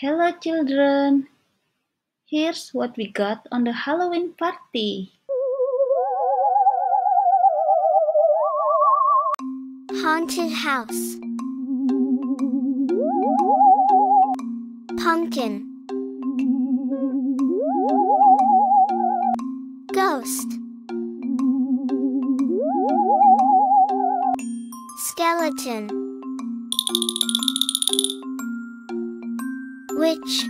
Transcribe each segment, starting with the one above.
Hello children! Here's what we got on the Halloween party. Haunted house. Pumpkin. Ghost. Skeleton. Witch.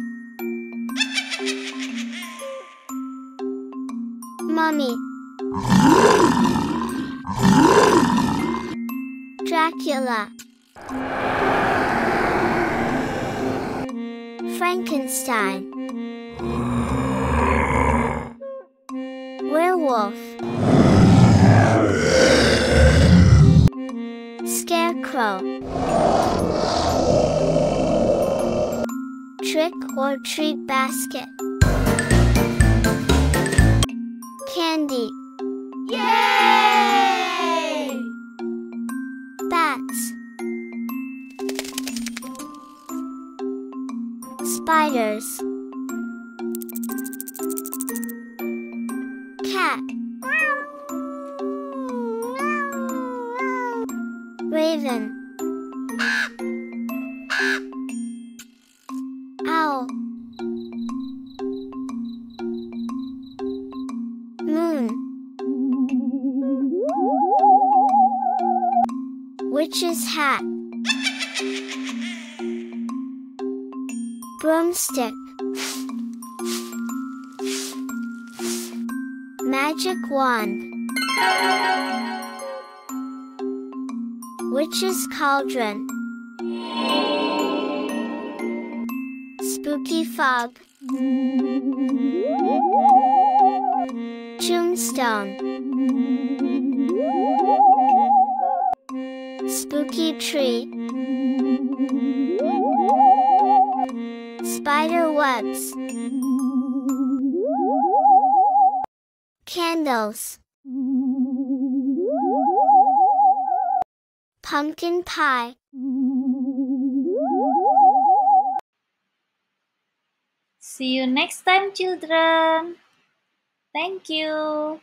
Mummy. Dracula. Frankenstein. Werewolf. Scarecrow. Trick or treat basket. Candy. Yay! Bats. Spiders. Cat. Raven. Witch's hat. Broomstick. Magic wand. Witch's cauldron. Spooky fog. Tombstone. Spooky tree. Spider webs. Candles. Pumpkin pie. See you next time children! Thank you!